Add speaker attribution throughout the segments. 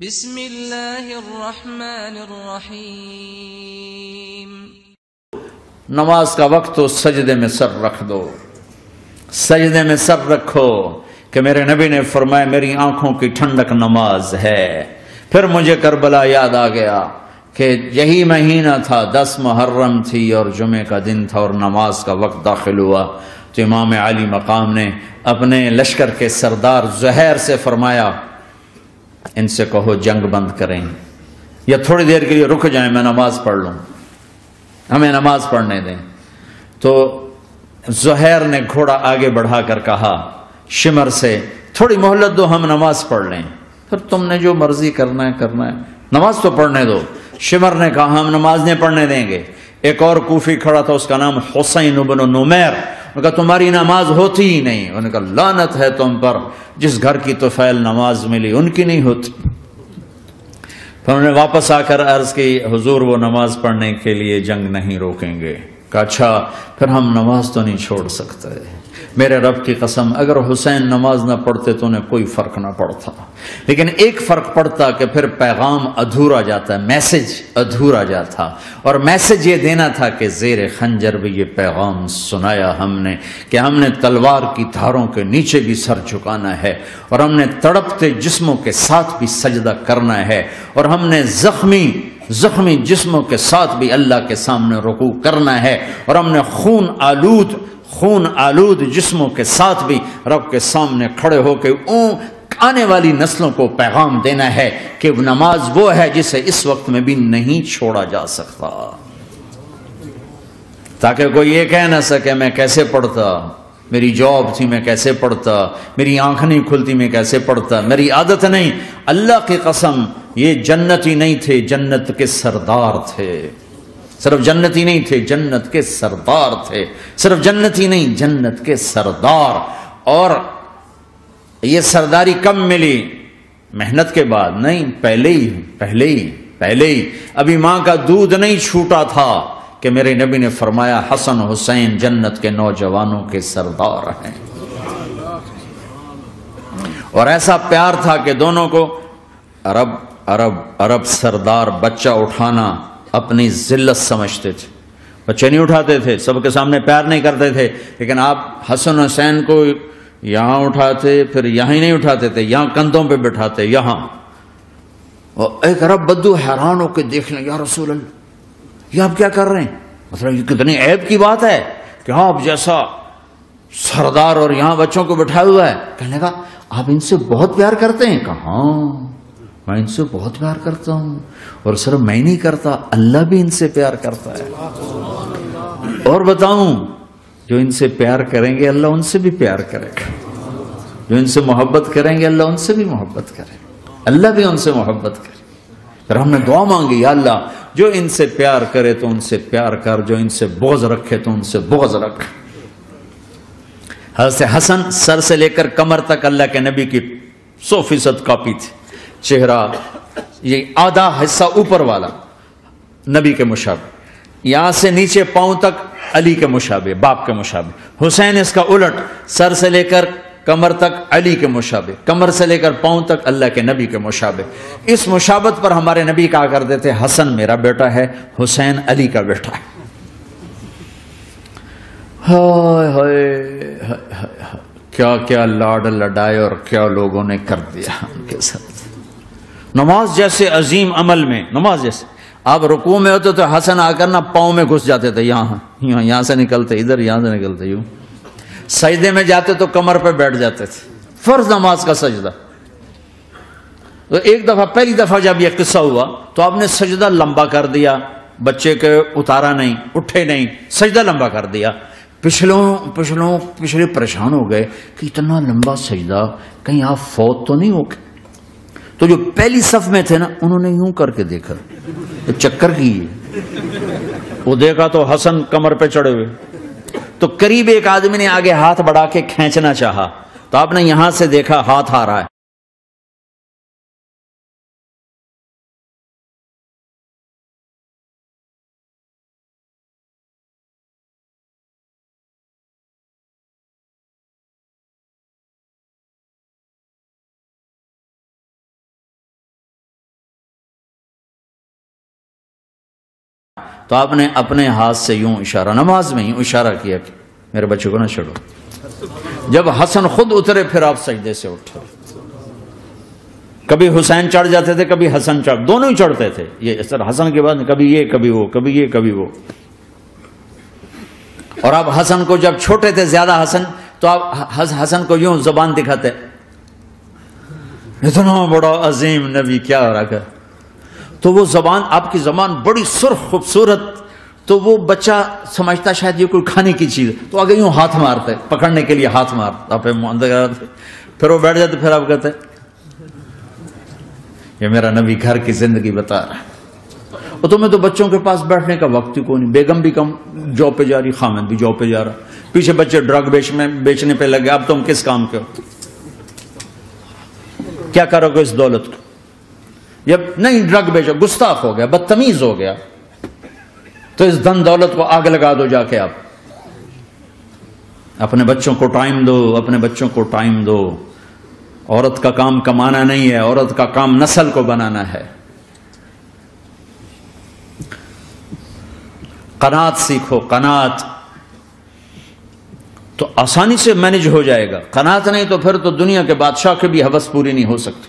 Speaker 1: بسم الله الرحمن الرحيم
Speaker 2: نماز کا وقت تو سجدے میں سر رکھ دو۔ سجدے میں سر رکھو کہ میرے نبی نے فرمایا، میری آنکھوں کی ٹھنڈک نماز ہے۔ پھر مجھے کربلا یاد آ گیا کہ یہی مہینہ تھا، دس محرم تھی اور جمعے کا دن تھا اور نماز کا وقت داخل ہوا۔ تو امام علی مقام نے اپنے لشکر کے سردار زہیر سے فرمایا ان سے کہو جنگ بند کریں یا تھوڑی دیر کے لیے رک جائیں، میں نماز پڑھ لوں۔ ہمیں نماز پڑھنے دیں۔ تو زہیر نے گھوڑا آگے بڑھا کر کہا، شمر سے تھوڑی مہلت دو، ہم نماز پڑھ لیں۔ پھر تم نے جو مرضی کرنا ہے کرنا ہے۔ نماز تو پڑھنے دو۔ شمر نے کہا، ہم نماز نہیں پڑھنے دیں گے۔ ایک اور کوفی کھڑا تھا، اس کا نام حسین بن نمیر۔ نے کہا، تمہاری نماز ہوتی ہی نہیں۔ انہوں نے کہا لانت ہے تم پر۔ جس گھر کی تو فیل نماز ملی، ان کی نہیں ہوتی۔ پھر انہوں نے واپس آ کر عرض کی، حضور وہ نماز پڑھنے کے لیے جنگ نہیں روکیں گے۔ کہا اچھا پھر ہم نماز تو نہیں چھوڑ سکتے۔ میرے رب کی قسم، اگر حسین نماز نہ پڑھتے تو انہیں کوئی فرق نہ پڑتا۔ لیکن ایک فرق پڑتا کہ پھر پیغام ادھورا جاتا ہے میسج ادھورا جاتا۔ اور میسج یہ دینا تھا کہ زیر خنجر بھی یہ پیغام سنایا ہم نے کہ ہم نے تلوار کی دھاروں کے نیچے بھی سر جھکانا ہے اور ہم نے تڑپتے جسموں کے ساتھ بھی سجدہ کرنا ہے اور ہم نے زخمی زخمی جسموں کے ساتھ بھی اللہ کے سامنے رکوع کرنا ہے اور ہم نے خون آلود خون آلود جسموں کے ساتھ بھی رب کے سامنے کھڑے ہو کے اون آنے والی نسلوں کو پیغام دینا ہے کہ نماز وہ ہے جسے اس وقت میں بھی نہیں چھوڑا جا سکتا۔ تاکہ کوئی یہ کہہ نہ سکے میں کیسے پڑھتا، میری جاب تھی میں کیسے پڑھتا، میری آنکھ نہیں کھلتی میں کیسے پڑھتا، میری عادت نہیں۔ اللہ کی قسم یہ جنت ہی نہیں تھے، جنت کے سردار تھے۔ صرف جنت ہی نہیں تھے، جنت کے سردار تھے۔ صرف جنت ہی نہیں، جنت کے سردار۔ اور یہ سرداری کم ملی؟ محنت کے بعد۔ نہیں، پہلے ہی پہلے ہی پہلے ہی۔ ابھی ماں کا دودھ نہیں چھوٹا تھا کہ میرے نبی نے فرمایا، حسن حسین جنت کے نوجوانوں کے سردار ہیں۔ اور ایسا پیار تھا کہ دونوں کو عرب عرب عرب سردار، بچہ اٹھانا اپنی ذلت سمجھتے تھے۔ بچے نہیں اٹھاتے تھے، سب کے سامنے پیار نہیں کرتے تھے۔ لیکن آپ حسن حسین کو یہاں اٹھاتے، پھر یہاں ہی نہیں اٹھاتے تھے، یہاں کندھوں پہ بٹھاتے، یہاں۔ اور ایک عرب بدو حیران ہو کے دیکھ لیں، یا رسول اللہ، یہ آپ کیا کر رہے ہیں؟ مطلب یہ کتنی عیب کی بات ہے کہ ہاں آپ جیسا سردار اور یہاں بچوں کو بٹھایا ہوا ہے۔ کہنے کا آپ ان سے بہت پیار کرتے ہیں؟ کہا ہاں میں ان سے بہت پیار کرتا ہوں اور صرف میں نہیں کرتا اللہ بھی ان سے پیار کرتا ہے اور بتاؤں جو ان سے پیار کریں گے اللہ ان سے بھی پیار کرے گا جو ان سے محبت کریں گے اللہ ان سے بھی محبت کرے اللہ بھی ان سے محبت کرے پھر ہم نے دعا مانگی یا اللہ جو ان سے پیار کرے تو ان سے پیار کر جو ان سے بغض رکھے تو ان سے بغض رکھ حضرت حسن سر سے لے کر کمر تک اللہ کے نبی کی سو فیصد کاپی تھی چہرہ، یہ آدھا حصہ اوپر والا، نبی کے مشابہ۔ یہاں سے نیچے پاؤں تک علی کے مشابے باپ کے مشابے حسین اس کا الٹ، سر سے لے کر کمر تک علی کے مشابے کمر سے لے کر پاؤں تک اللہ کے نبی کے مشابے اس مشابت پر ہمارے نبی کہا کرتے تھے حسن میرا بیٹا ہے، حسین علی کا بیٹا ہے۔ ہائے ہائے کیا کیا لاڈ لڈائے اور کیا لوگوں نے کر دیا ان کے ساتھ۔ نماز جیسے عظیم عمل میں، نماز جیسے۔ آپ رکوع میں ہوتے تو حسن آ کر نا پاؤں میں گھس جاتے تھے، یہاں یہاں یہاں سے نکلتے، ادھر یہاں سے نکلتے، یوں۔ سجدے میں جاتے تو کمر پہ بیٹھ جاتے تھے۔ فرض نماز کا سجدہ۔ تو ایک دفعہ، پہلی دفعہ جب یہ قصہ ہوا تو آپ نے سجدہ لمبا کر دیا۔ بچے کے اتارا نہیں، اٹھے نہیں، سجدہ لمبا کر دیا۔ پچھلوں پچھلوں، پچھلے پریشان ہو گئے کہ اتنا لمبا سجدہ، کہیں آپ فوت تو نہیں ہو گئے؟ تو جو پہلی صف میں تھے نا، انہوں نے یوں کر کے دیکھا۔ چکر کی وہ دیکھا تو حسن کمر پہ چڑھے ہوئے۔ تو قریب ایک آدمی نے آگے ہاتھ بڑھا کے کھینچنا چاہا۔ تو آپ نے یہاں سے دیکھا، ہاتھ آ رہا ہے۔ تو آپ نے اپنے ہاتھ سے یوں اشارہ، نماز میں یوں اشارہ کیا کہ میرے بچے کو نہ چھوڑو۔ جب حسن خود اترے پھر آپ سجدے سے اٹھے کبھی حسین چڑھ جاتے تھے، کبھی حسن چڑھ، دونوں ہی چڑھتے تھے۔ یہ سر حسن کے بعد، کبھی یہ، کبھی وہ، کبھی یہ، کبھی وہ۔ اور آپ حسن کو جب چھوٹے تھے، زیادہ حسن، تو آپ حسن کو یوں زبان دکھاتے۔ اتنا بڑا عظیم نبی کیا ہو رہا تو وہ زبان آپ کی زبان بڑی سرخ، خوبصورت، تو وہ بچہ سمجھتا شاید یہ کوئی کھانے کی چیز تو آگے یوں ہاتھ مارتے پکڑنے کے لیے ہاتھ مارتا پھر وہ بیٹھ جاتے، پھر آپ کہتے یہ میرا نبی گھر کی زندگی بتا رہا ہے۔ اور تمہیں تو بچوں کے پاس بیٹھنے کا وقت ہی کوئی نہیں۔ بیگم بھی کم جاب پہ جا رہی، خامد بھی جاب پہ جا رہا۔ پیچھے بچے ڈرگ بیچ میں، بیچنے پہ لگے۔ اب تم کس کام کے ہو؟ کیا کرو گے اس دولت کو؟ جب نہیں ڈرگ بیچو، گستاخ ہو گیا، بدتمیز ہو گیا۔ تو اس دن دولت کو آگ لگا دو جا کے آپ۔ اپنے بچوں کو ٹائم دو، اپنے بچوں کو ٹائم دو۔ عورت کا کام کمانا نہیں ہے، عورت کا کام نسل کو بنانا ہے۔ قنات سیکھو قنات تو آسانی سے مینج ہو جائے گا۔ قنات نہیں تو پھر تو دنیا کے بادشاہ کی بھی حوث پوری نہیں ہو سکتی۔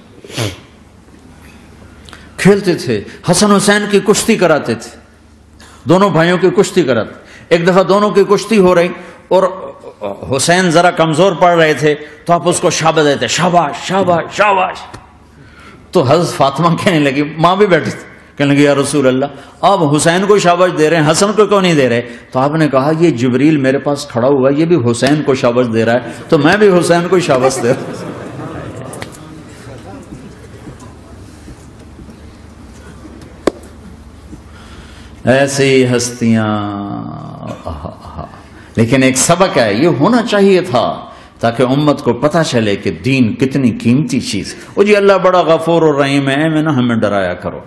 Speaker 2: کھیلتے تھے، حسن حسین کی کشتی کراتے تھے۔ دونوں بھائیوں کی کشتی کراتے ایک دفعہ دونوں کی کشتی ہو رہی اور حسین ذرا کمزور پڑ رہے تھے تو آپ اس کو شابہ دیتے شاباش شاباش شاباش۔ تو حضرت فاطمہ کہنے لگی، ماں بھی بیٹھی تھی۔ کہنے لگی، یا رسول اللہ، آپ حسین کو شاباش دے رہے ہیں، حسن کو کیوں نہیں دے رہے؟ تو آپ نے کہا، یہ جبریل میرے پاس کھڑا ہوا یہ بھی حسین کو شاباش دے رہا ہے، تو میں بھی حسین کو شاباش دے رہا ہوں۔ ایسی ہستیاں لیکن ایک سبق ہے، یہ ہونا چاہیے تھا تاکہ امت کو پتہ چلے کہ دین کتنی قیمتی چیز وہ جی اللہ بڑا غفور الرحیم ہے میں نہ ہمیں ڈرایا کرو۔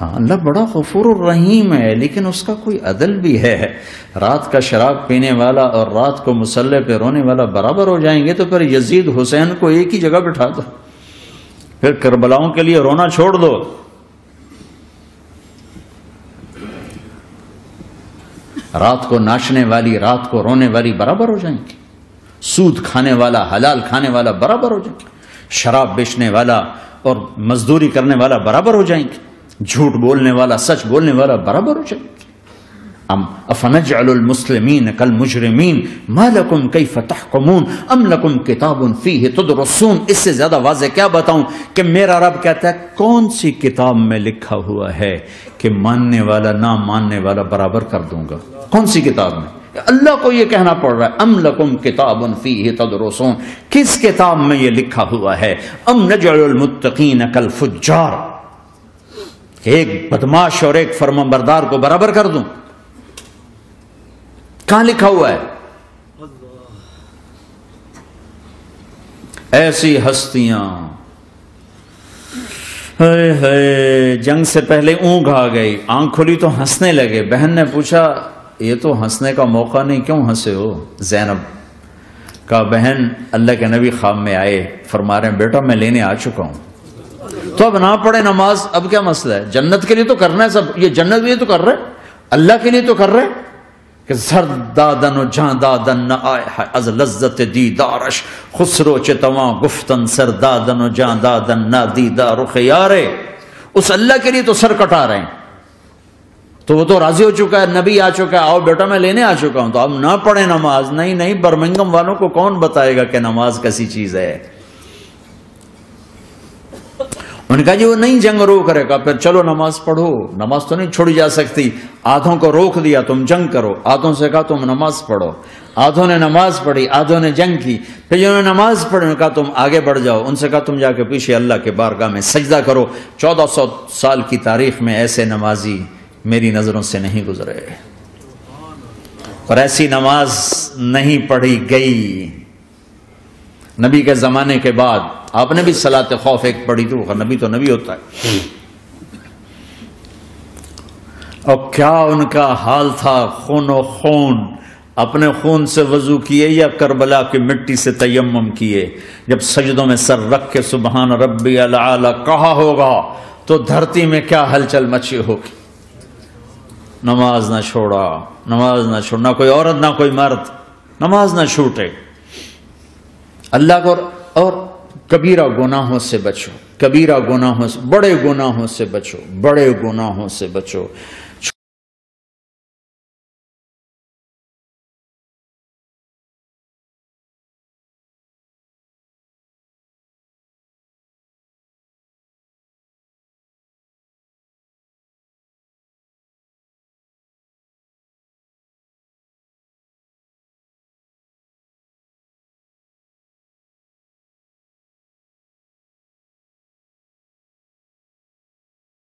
Speaker 2: ہاں اللہ بڑا غفور الرحیم ہے، لیکن اس کا کوئی عدل بھی ہے۔ رات کا شراب پینے والا اور رات کو مسلح پہ رونے والا برابر ہو جائیں گے تو پھر یزید حسین کو ایک ہی جگہ بٹھا دو۔ پھر کربلاؤں کے لیے رونا چھوڑ دو۔ رات کو ناچنے والی، رات کو رونے والی برابر ہو جائیں گے سود کھانے والا، حلال کھانے والا برابر ہو جائیں گے شراب بیچنے والا اور مزدوری کرنے والا برابر ہو جائیں گے جھوٹ بولنے والا، سچ بولنے والا برابر ہو جائیں گے ام افنجعل المسلمین کل مجرمین ما لکم کیف تحکمون ام لکم کتاب فیہ تدرسون اس سے زیادہ واضح کیا بتاؤں کہ میرا رب کہتا ہے کون سی کتاب میں لکھا ہوا ہے کہ ماننے والا نہ ماننے والا برابر کر دوں گا؟ کون سی کتاب میں؟ اللہ کو یہ کہنا پڑ رہا ہے ام لکم کتاب فیہ تدرسون کس کتاب میں یہ لکھا ہوا ہے؟ ام نجعل المتقین کل فجار ایک بدماش اور ایک فرمان بردار کو برابر کر دوں؟ کہاں لکھا ہوا ہے؟ ایسی ہستیاں۔ جنگ سے پہلے اونگ آ گئی۔ آنکھ کھلی تو ہنسنے لگے۔ بہن نے پوچھا، یہ تو ہنسنے کا موقع نہیں، کیوں ہنسے ہو؟ زینب کا بہن، اللہ کے نبی خواب میں آئے۔ فرما رہے ہیں، بیٹا، میں لینے آ چکا ہوں۔ تو اب نہ پڑھے نماز، اب کیا مسئلہ ہے؟ جنت کے لیے تو کرنا ہے سب۔ یہ جنت کے لیے تو کر رہے اللہ کے لیے تو کر رہے کہ سر دادن و جان دادن نہ آئے از لذت دیدارش۔ خسرو چتواں گفتن، سر دادن و جان دادن نہ دیدہ رخ یارے اس اللہ کے لیے تو سر کٹا رہے ہیں۔ تو وہ تو راضی ہو چکا ہے، نبی آ چکا ہے، آؤ بیٹا میں لینے آ چکا ہوں۔ تو اب نہ پڑھے نماز۔ نہیں نہیں، برمنگم والوں کو کون بتائے گا کہ نماز کیسی چیز ہے؟ ان کا جی وہ نہیں جنگ رو کرے گا پھر چلو نماز پڑھو نماز تو نہیں چھوڑی جا سکتی آدھوں کو روک دیا تم جنگ کرو آدھوں سے کہا تم نماز پڑھو آدھوں نے نماز پڑھی آدھوں نے جنگ کی پھر جنہوں نے نماز پڑھی کہا تم آگے بڑھ جاؤ ان سے کہا تم جا کے پیچھے اللہ کے بارگاہ میں سجدہ کرو چودہ سو سال کی تاریخ میں ایسے نمازی میری نظروں سے نہیں گزرے اور ایسی نماز نہیں پڑھی گئی نبی کے زمانے کے بعد آپ نے بھی سلاط خوف ایک پڑھی تو نبی تو نبی ہوتا ہے۔ اور کیا ان کا حال تھا؟ خون و خون۔ اپنے خون سے وضو کیے یا کربلا کی مٹی سے تیمم کیے؟ جب سجدوں میں سر رکھ کے سبحان ربی العالی کہا ہوگا، تو دھرتی میں کیا ہلچل مچی ہوگی؟ نماز نہ چھوڑا، نماز نہ چھوڑ، نہ کوئی عورت، نہ کوئی مرد، نماز نہ چھوٹے۔ اللہ کو اور کبیرہ گناہوں سے بچو، کبیرہ گناہوں سے، بڑے گناہوں سے بچو، بڑے گناہوں سے بچو۔